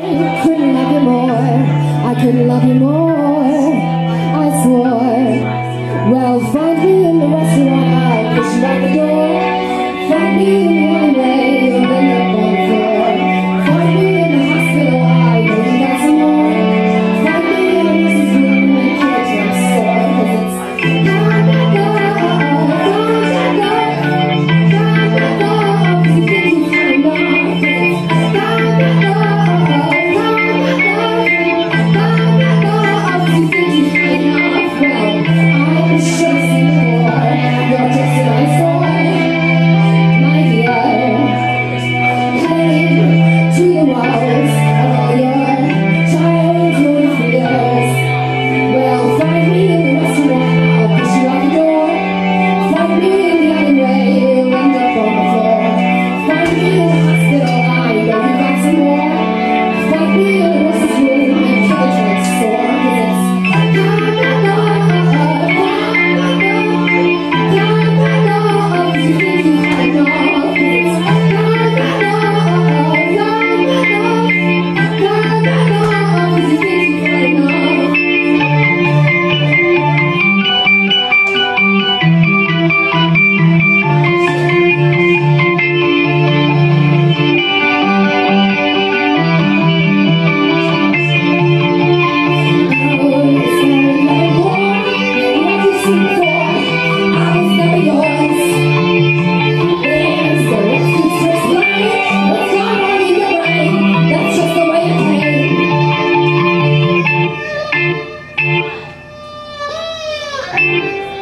I couldn't love you more, I couldn't love you more, I swore. Well, find me in the restaurant, I'll push you out the door. Find me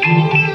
Música